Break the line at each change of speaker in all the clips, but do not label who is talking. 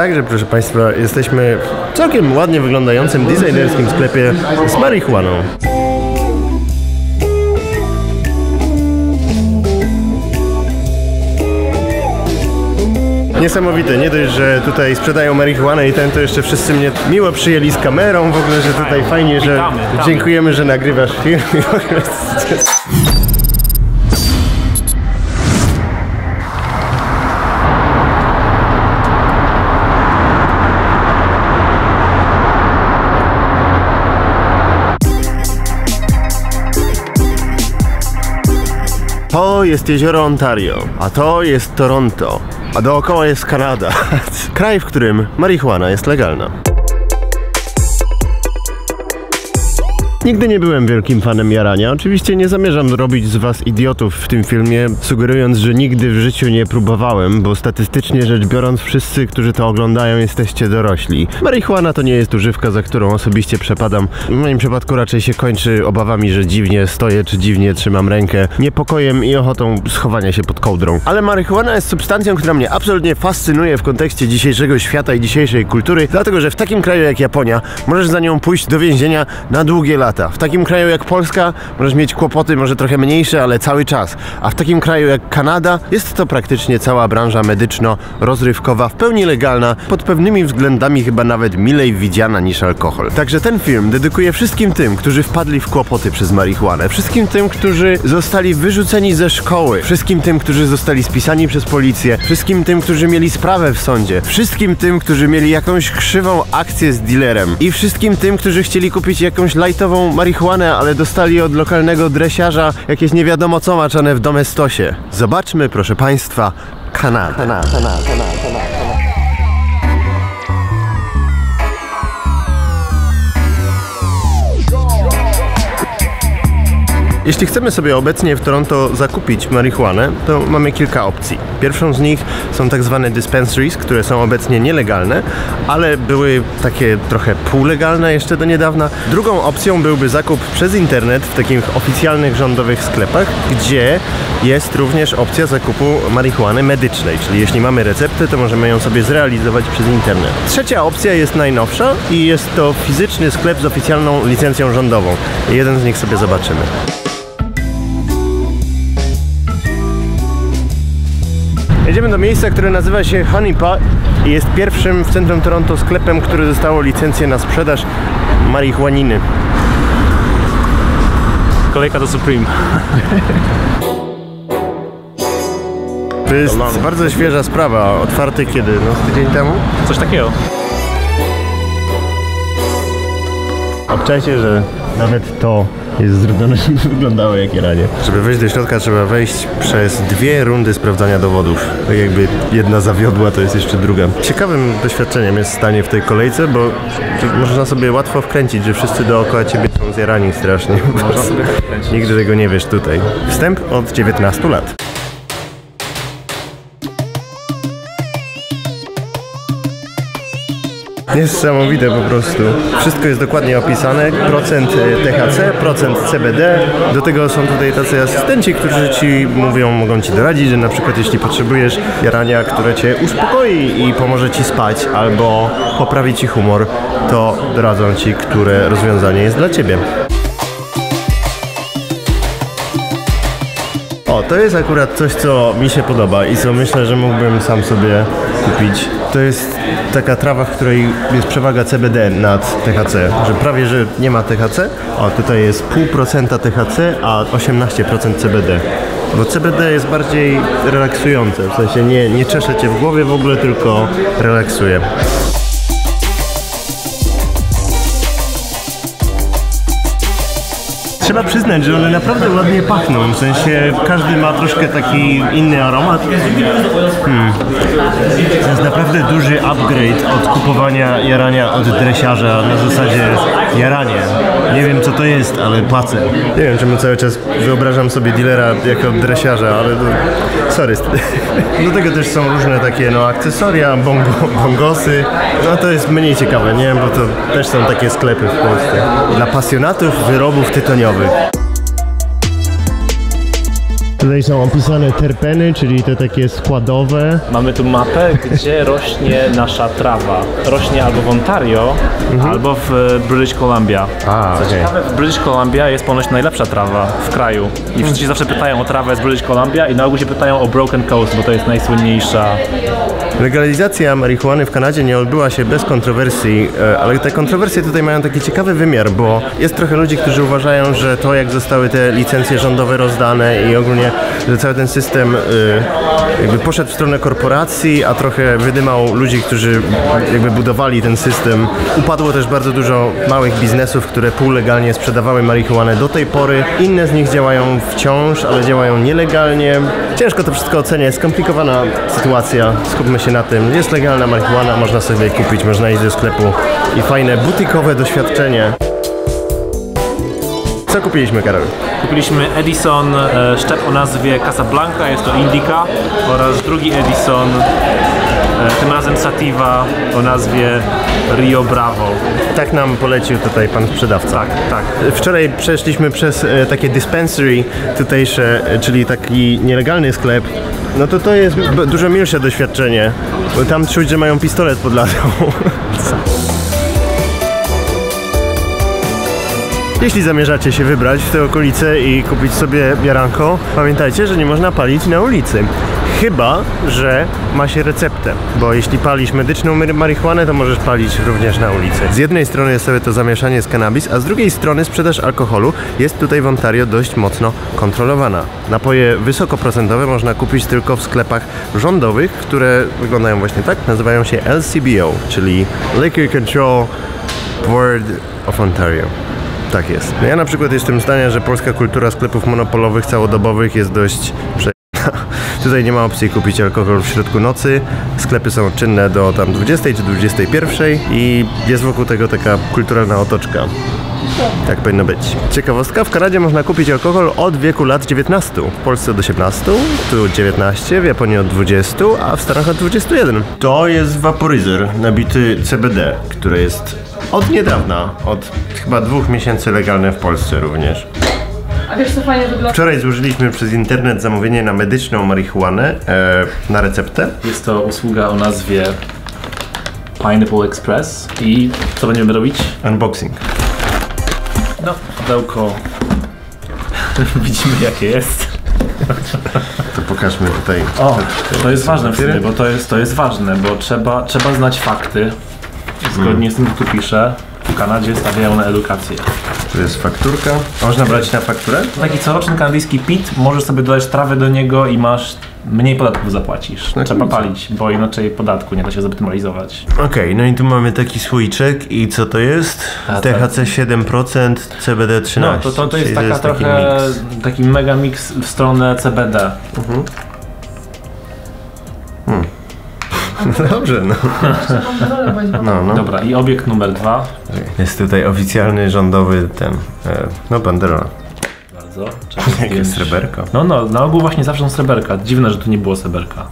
Także, proszę Państwa, jesteśmy w całkiem ładnie wyglądającym designerskim sklepie z marihuaną. Niesamowite, nie dość, że tutaj sprzedają marihuanę i ten, to jeszcze wszyscy mnie miło przyjęli z kamerą, w ogóle, że tutaj fajnie, że dziękujemy, że nagrywasz film. To jest jezioro Ontario, a to jest Toronto, a dookoła jest Kanada. Kraj, w którym marihuana jest legalna. Nigdy nie byłem wielkim fanem jarania. Oczywiście nie zamierzam robić z was idiotów w tym filmie, sugerując, że nigdy w życiu nie próbowałem, bo statystycznie rzecz biorąc, wszyscy, którzy to oglądają, jesteście dorośli. Marihuana to nie jest używka, za którą osobiście przepadam. W moim przypadku raczej się kończy obawami, że dziwnie stoję, czy dziwnie trzymam rękę, niepokojem i ochotą schowania się pod kołdrą. Ale marihuana jest substancją, która mnie absolutnie fascynuje w kontekście dzisiejszego świata i dzisiejszej kultury, dlatego że w takim kraju jak Japonia możesz za nią pójść do więzienia na długie lata. W takim kraju jak Polska możesz mieć kłopoty, może trochę mniejsze, ale cały czas. A w takim kraju jak Kanada jest to praktycznie cała branża medyczno-rozrywkowa, w pełni legalna, pod pewnymi względami chyba nawet milej widziana niż alkohol. Także ten film dedykuję wszystkim tym, którzy wpadli w kłopoty przez marihuanę, wszystkim tym, którzy zostali wyrzuceni ze szkoły, wszystkim tym, którzy zostali spisani przez policję, wszystkim tym, którzy mieli sprawę w sądzie, wszystkim tym, którzy mieli jakąś krzywą akcję z dealerem. I wszystkim tym, którzy chcieli kupić jakąś marihuanę, ale dostali od lokalnego dresiarza jakieś nie wiadomo co maczane w domestosie. Zobaczmy, proszę Państwa, Kanada, Jeśli chcemy sobie obecnie w Toronto zakupić marihuanę, to mamy kilka opcji. Pierwszą z nich są tak zwane dispensaries, które są obecnie nielegalne, ale były takie trochę półlegalne jeszcze do niedawna. Drugą opcją byłby zakup przez internet w takich oficjalnych rządowych sklepach, gdzie jest również opcja zakupu marihuany medycznej, czyli jeśli mamy receptę, to możemy ją sobie zrealizować przez internet. Trzecia opcja jest najnowsza i jest to fizyczny sklep z oficjalną licencją rządową. Jeden z nich sobie zobaczymy. Jedziemy do miejsca, które nazywa się Honey Pot i jest pierwszym w centrum Toronto sklepem, który dostało licencję na sprzedaż marihuaniny.
Kolejka do Supreme.
To jest bardzo świeża sprawa, otwarty kiedy? No tydzień temu?
Coś takiego.
Obczajcie, że nawet to jest zrobione, żeby wyglądało jak jaranie. Żeby wejść do środka trzeba wejść przez dwie rundy sprawdzania dowodów. Tak jakby jedna zawiodła, to jest jeszcze druga. Ciekawym doświadczeniem jest stanie w tej kolejce, bo można sobie łatwo wkręcić, że wszyscy dookoła ciebie są zjarani strasznie.
Można sobie tak kręcić.
Nigdy tego nie wiesz tutaj. Wstęp od 19 lat. Niesamowite po prostu. Wszystko jest dokładnie opisane. Procent e, THC, procent CBD. Do tego są tutaj tacy asystenci, którzy ci mówią, mogą ci doradzić, że na przykład jeśli potrzebujesz jarania, które cię uspokoi i pomoże ci spać albo poprawi ci humor, to doradzą ci, które rozwiązanie jest dla ciebie. O, to jest akurat coś, co mi się podoba i co myślę, że mógłbym sam sobie kupić. To jest taka trawa, w której jest przewaga CBD nad THC, że prawie, że nie ma THC. O, tutaj jest pół procenta THC, a 18% CBD. Bo CBD jest bardziej relaksujące, w sensie nie, nie czesze cię w głowie w ogóle, tylko relaksuje. Trzeba przyznać, że one naprawdę ładnie pachną, w sensie każdy ma troszkę taki inny aromat. Hmm. To jest naprawdę duży upgrade od kupowania jarania od dresiarza na zasadzie jaranie. Nie wiem co to jest, ale płacę. Nie wiem czemu cały czas wyobrażam sobie dealera jako dresiarza, ale to, sorry. Do tego też są różne takie no akcesoria, bongo, bongosy. No to jest mniej ciekawe, nie? Bo to też są takie sklepy w Polsce. Dla pasjonatów wyrobów tytoniowych. Absolutely. Tutaj są opisane terpeny, czyli te takie składowe.
Mamy tu mapę, gdzie rośnie nasza trawa. Rośnie albo w Ontario, albo w e, British Columbia.
A,
Co
okej.
ciekawe, w British Columbia jest ponoć najlepsza trawa w kraju. I wszyscy się zawsze pytają o trawę z British Columbia i na ogół się pytają o Broken Coast, bo to jest najsłynniejsza.
Legalizacja marihuany w Kanadzie nie odbyła się bez kontrowersji, e, ale te kontrowersje tutaj mają taki ciekawy wymiar, bo jest trochę ludzi, którzy uważają, że to jak zostały te licencje rządowe rozdane i ogólnie, że cały ten system e, jakby poszedł w stronę korporacji, a trochę wydymał ludzi, którzy jakby budowali ten system. Upadło też bardzo dużo małych biznesów, które półlegalnie sprzedawały marihuanę do tej pory. Inne z nich działają wciąż, ale działają nielegalnie. Ciężko to wszystko oceniać, skomplikowana sytuacja. Skupmy się na tym. Jest legalna marihuana, można sobie kupić, można iść do sklepu i fajne butikowe doświadczenie. Co kupiliśmy, Karol?
Kupiliśmy Edison e, szczep o nazwie Casablanca, jest to Indica oraz drugi Edison, e, tym razem Sativa o nazwie Rio Bravo.
Tak nam polecił tutaj pan sprzedawca.
Tak, tak.
Wczoraj przeszliśmy przez e, takie dispensary tutejsze, e, czyli taki nielegalny sklep. No to to jest dużo milsze doświadczenie, bo tam czuć, że mają pistolet pod ladą. Jeśli zamierzacie się wybrać w te okolice i kupić sobie jaranko, pamiętajcie, że nie można palić na ulicy. Chyba, że ma się receptę, bo jeśli palisz medyczną marihuanę, to możesz palić również na ulicy. Z jednej strony jest sobie to zamieszanie z cannabis, a z drugiej strony sprzedaż alkoholu jest tutaj w Ontario dość mocno kontrolowana. Napoje wysokoprocentowe można kupić tylko w sklepach rządowych, które wyglądają właśnie tak, nazywają się LCBO, czyli Liquor Control Board of Ontario. Tak jest. No ja na przykład jestem zdania, że polska kultura sklepów monopolowych całodobowych jest dość prze... Tutaj nie ma opcji kupić alkohol w środku nocy. Sklepy są czynne do tam 20 czy 21 i jest wokół tego taka kulturalna otoczka. Tak powinno być. Ciekawostka, w Kanadzie można kupić alkohol od wieku lat 19. W Polsce od 18, tu 19, w Japonii od 20, a w Stanach od 21. To jest vaporizer nabity CBD, które jest od niedawna, od chyba dwóch miesięcy legalne w Polsce również.
A wiesz co fajnie wygląda?
Wczoraj złożyliśmy przez internet zamówienie na medyczną marihuanę e, na receptę.
Jest to usługa o nazwie Pineapple Express i co będziemy robić?
Unboxing.
No, pudełko. Widzimy jakie jest.
To pokażmy tutaj.
O, to jest ważne w sumie, bo to jest, to jest ważne, bo trzeba, trzeba znać fakty. Zgodnie z tym, co tu pisze, w Kanadzie stawiają na edukację.
Tu jest fakturka. Można brać na fakturę?
Taki coroczny kanadyjski PIT, możesz sobie dodać trawę do niego i masz mniej podatków zapłacisz.
No
Trzeba
kurczę.
palić, bo inaczej podatku nie da się zoptymalizować.
Okej, no i tu mamy taki słoiczek i co to jest?
A,
THC 7%, CBD 13%.
No, to, to, to jest taka
taki
trochę
miks.
taki mega mix w stronę CBD.
Dobrze, no.
Bo jest
no, no.
Dobra, i obiekt numer dwa.
Jest tutaj oficjalny rządowy ten, e, no banderola.
Bardzo.
Jakie sreberko.
No, no, na ogół właśnie zawsze są sreberka. Dziwne, że tu nie było sreberka.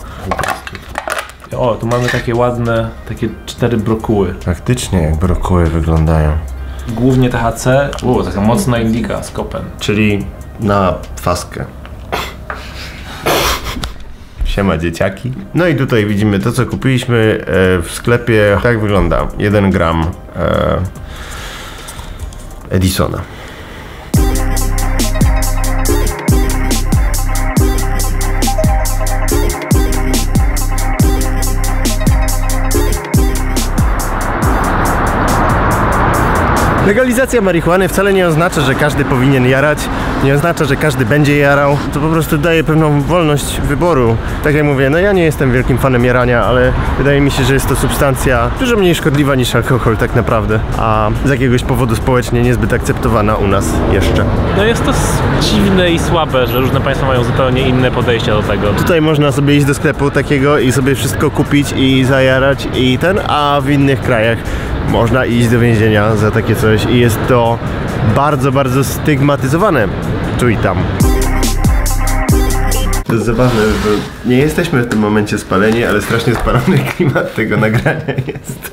O, tu mamy takie ładne, takie cztery brokuły.
Faktycznie jak brokuły wyglądają.
Głównie THC. O, taka mocna indika z kopem.
Czyli na faskę. Siema dzieciaki. No i tutaj widzimy to, co kupiliśmy e, w sklepie. Tak wygląda. 1 gram e, Edisona. Legalizacja marihuany wcale nie oznacza, że każdy powinien jarać, nie oznacza, że każdy będzie jarał. To po prostu daje pewną wolność wyboru. Tak jak mówię, no ja nie jestem wielkim fanem jarania, ale wydaje mi się, że jest to substancja dużo mniej szkodliwa niż alkohol tak naprawdę, a z jakiegoś powodu społecznie niezbyt akceptowana u nas jeszcze.
No jest to dziwne i słabe, że różne państwa mają zupełnie inne podejście do tego.
Tutaj można sobie iść do sklepu takiego i sobie wszystko kupić i zajarać i ten, a w innych krajach można iść do więzienia za takie coś i jest to bardzo, bardzo stygmatyzowane tu i tam. To jest zabawne, bo nie jesteśmy w tym momencie spaleni, ale strasznie spalony klimat tego nagrania jest.